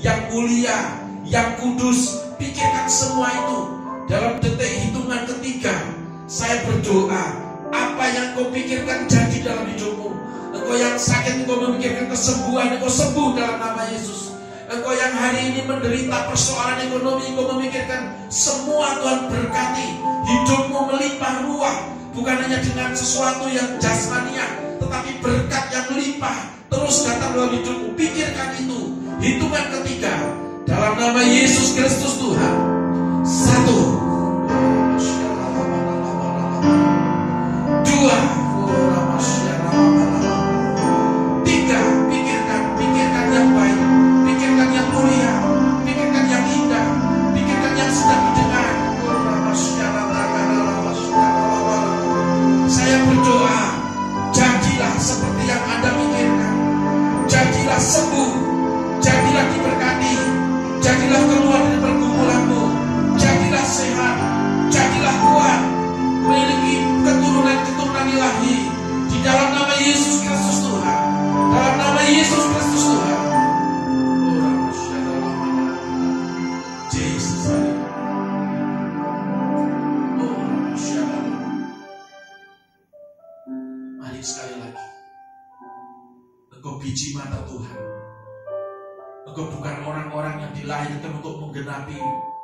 yang mulia, yang kudus. Pikirkan semua itu. Dalam detik hitungan ketiga, saya berdoa, apa yang kau pikirkan jadi dalam hidupmu. Engkau yang sakit, engkau memikirkan kesembuhan, engkau sembuh dalam nama Yesus. Engkau yang hari ini menderita persoalan ekonomi, engkau memikirkan semua Tuhan berkati. Hidupmu melimpah ruah, bukan hanya dengan sesuatu yang jasmania, tetapi berkat yang limpah terus datang dalam hidupmu. Hitungan ketiga, dalam nama Yesus Kristus Tuhan. Satu. Mari sekali lagi. Engkau biji mata Tuhan. Engkau bukan orang-orang yang dilahirkan untuk menggenapi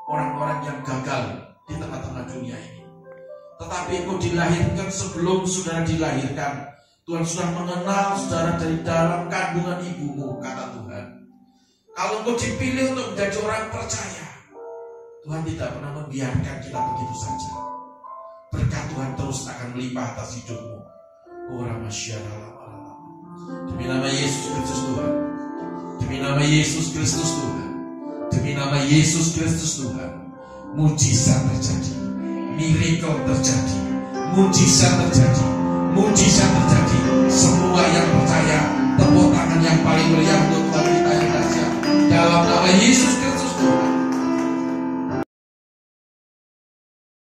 orang-orang yang gagal di tengah-tengah dunia ini. Tetapi engkau dilahirkan sebelum saudara dilahirkan. Tuhan sudah mengenal saudara dari dalam kandungan ibumu, kata Tuhan. Kalau engkau dipilih untuk menjadi orang percaya, Tuhan tidak pernah membiarkan kita begitu saja. Berkat Tuhan terus akan melimpah atas hidupmu. Demi nama Yesus Kristus Tuhan. Demi nama Yesus Kristus Tuhan. Demi nama Yesus Kristus Tuhan. Mujizat terjadi. Miracle terjadi. Mujizat terjadi. Mujizat terjadi. Semua yang percaya tepuk tangan yang paling meriah untuk kita yang dahsyat. Dalam nama Yesus Kristus